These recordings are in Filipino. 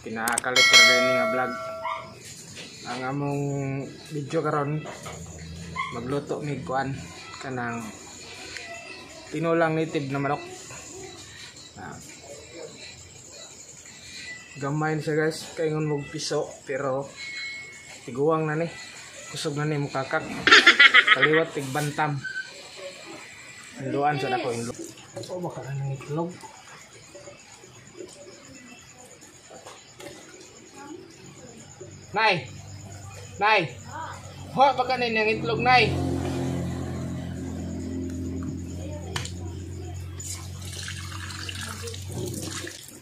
pinakalit rin nga vlog. Ang among video karon magluto mig kuan kanang tinulang native na manok. Ah. Gamay na siya guys. Kaingon mong piso pero tiguwang na ni. Kusog na ni mukakak kaliwat tigbantam. Hinduan sa dako hinduan so baka na ng itlog. Nay! Nay! Ho, baka na ng itlog, Nay!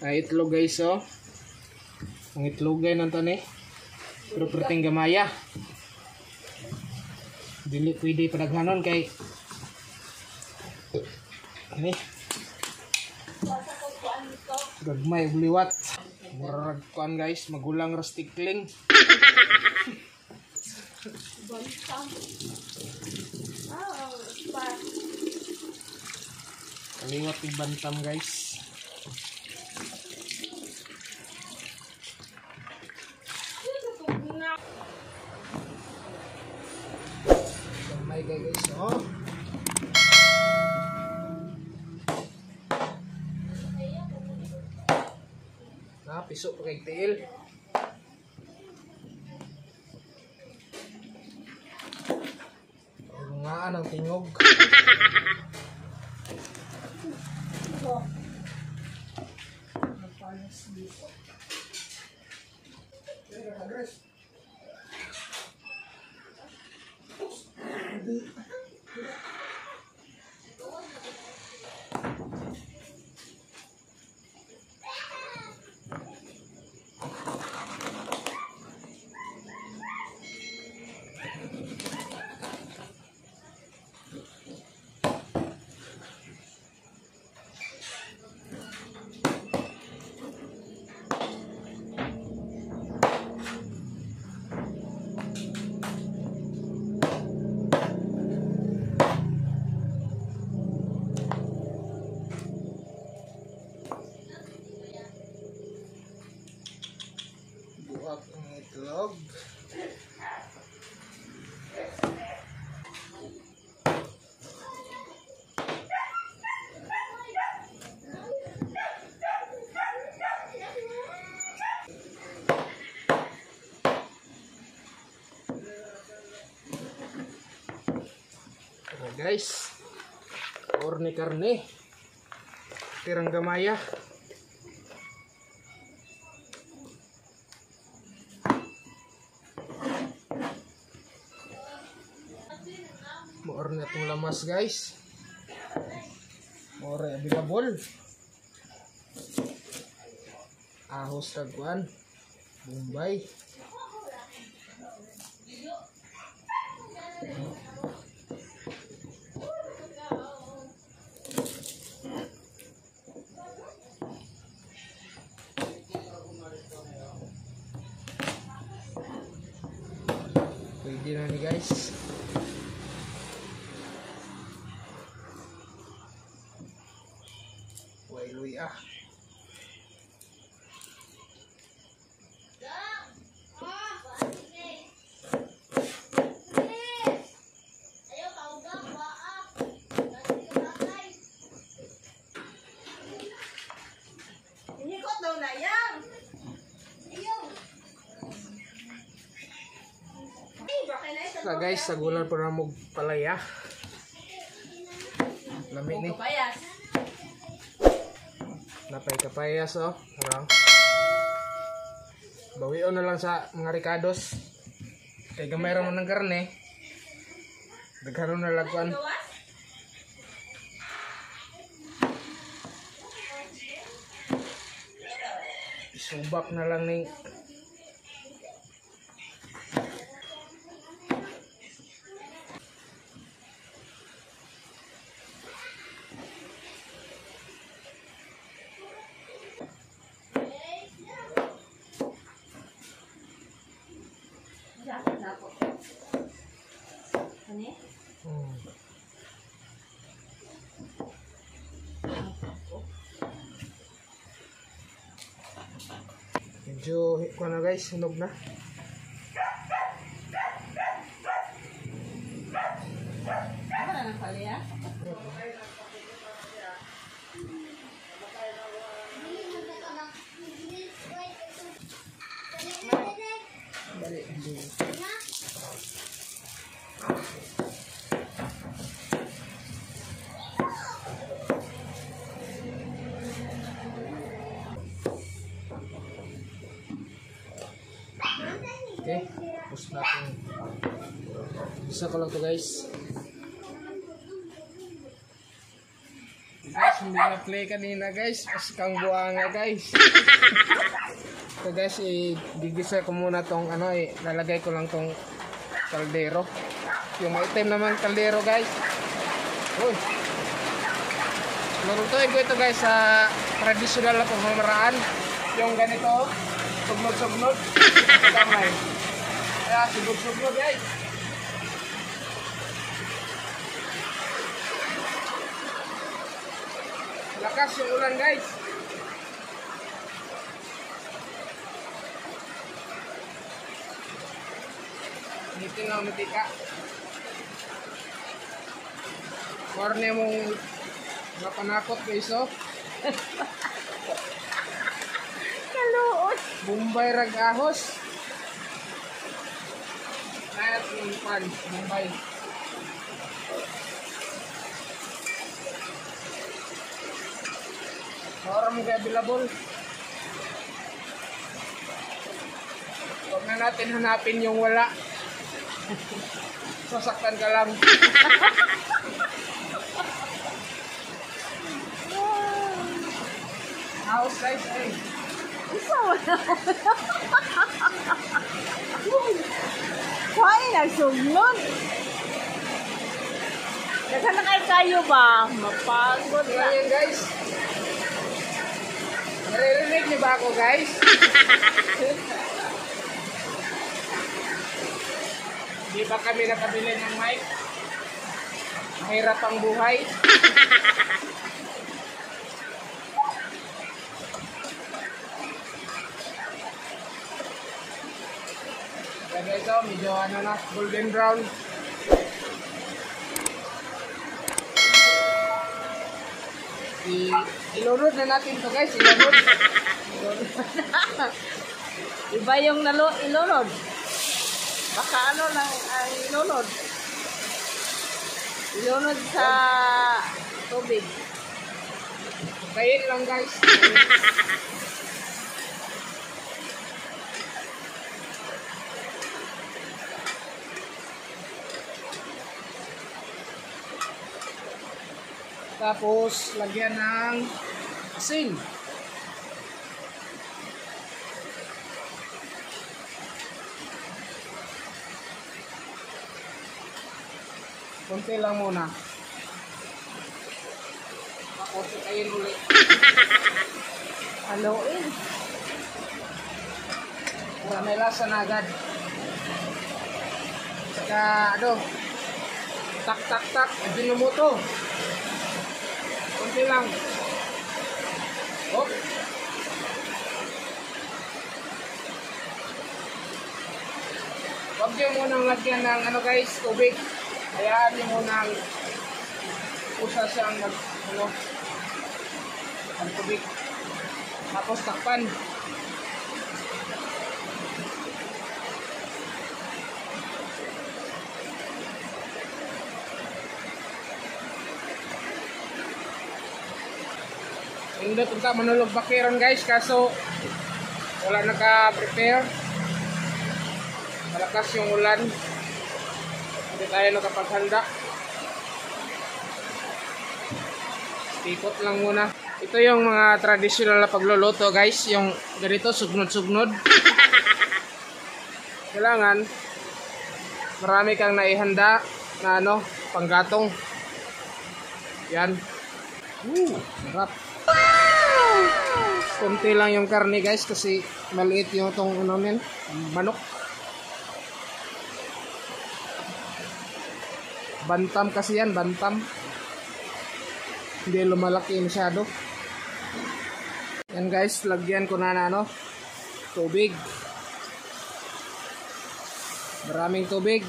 Ay, itlog guys, oh. Ang itlog guys ng tani. Pero perting gamaya. Dili pwede padaghanon kay Ini. Gagmay uliwat. Murag kuan guys, magulang rustikling. Kaliwat yung bantam guys. Gagmay guys, oh. Piso pa kay tiil. Rungaan ang tingog. Buhat guys. Orne karne. Tirang gamaya. More na itong lamas guys. More available. Ahos tagwan. Bombay. Pwede na ni guys. Na guys, sa gulan pa na mong palaya. Lami ni. Kapayas. Napay kapayas oh. Parang. Bawion na lang sa mga ricados. Kay gamay ra man ng karne. Daghanon na. Gawas? Subak na lang ni Medyo kuha na guys, hinog na. Tapos natin. Isa ko lang to guys. Guys, hindi na play kanina guys. Mas kang buanga guys. So guys, i-gigisa ko muna tong ano, eh, lalagay ko lang tong kaldero. Yung maitim naman kaldero guys. Uy. Lulutuin ko ito guys sa traditional na pamamaraan. Yung ganito, sugnod-sugnod. Kamay. Kaya sugnod-sugnod guys. Lakas yung ulan guys. Ngiti lang matika. Korne mong mapanakot guys oh. Kaluot. Bombay rag ahos. Kahit yung pan, Bombay. Orang mo kaya available. Huwag na natin hanapin yung wala. Sasaktan ka lang. House guys, eh. Isa wala. Kuhay na suglon. Nasa na kayo kayo ba? Mapagod na. ayan guys. Naririnig niyo ba ako guys? Di ba kami nakabili ng mic? Mahirap ang buhay. Kaya ito, medyo ano na, golden brown. I ilunod na natin to guys. Ilunod. Iba yung nalo ilunod. Baka ano lang ang ilunod. Ilunod sa tubig. Kain lang guys. Tapos, lagyan ng asin. Kunti lang muna. Tapos, ikayin ulit. Haluin. Para may lasa na agad. Saka, ano, tak tak tak, Kunti lang. Hop. Huwag niyo munang lagyan ng ano guys, tubig. Hayaan niyo munang usa siyang mag, ano, ang tubig. Tapos takpan. Hindi punta manulog bakiron guys kaso wala naka-prepare. Malakas yung ulan. Hindi tayo nakapaghanda. Tikot lang muna. Ito yung mga traditional na pagluluto guys. Yung ganito, sugnod-sugnod. Kailangan marami kang naihanda na ano, panggatong. Yan. Woo, sarap. Kunti lang yung karne guys kasi maliit yung tong ano men, manok. Bantam kasi yan, bantam. Hindi lumalaki masyado. Yan guys, lagyan ko na na ano, tubig. Maraming tubig.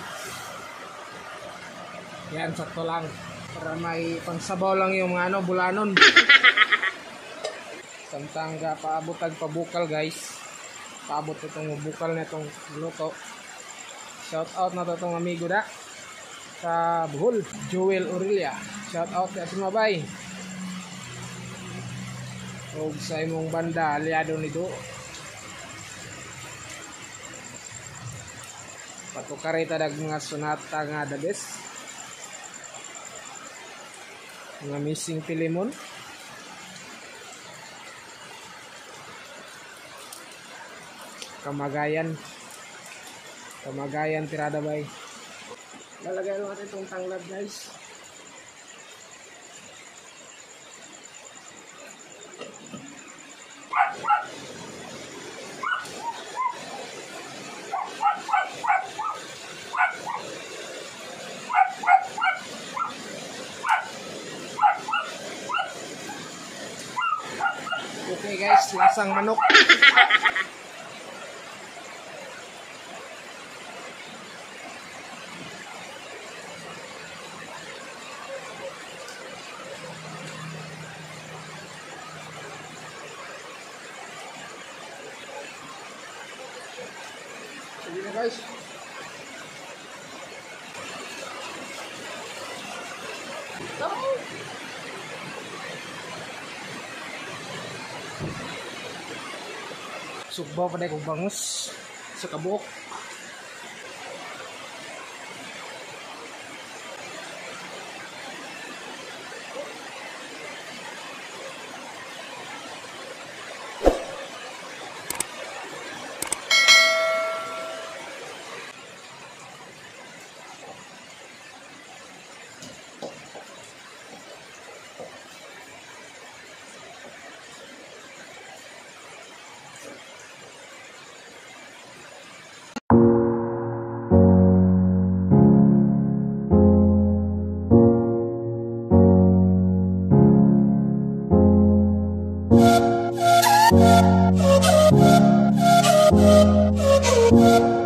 Yan, sakto lang. Para may pangsabaw lang yung ano, bulanon. Samtang ga paabutag pabukal guys. paabot itong bukal na itong luto. Shout out na to itong amigo da sa Bohol, Joel Aurelia. Shout out sa ating mabay. O sa imong banda, aliado ni Do. Patukari tadag mga sonata nga the best. Mga missing Pilimon. Kamagayan. Kamagayan tirada bay. Lalagay natin itong tanglad guys. Okay guys, lasang manok. Sige na guys. Sugbaw pa dahil kong bangus sa kabuok. Thank you.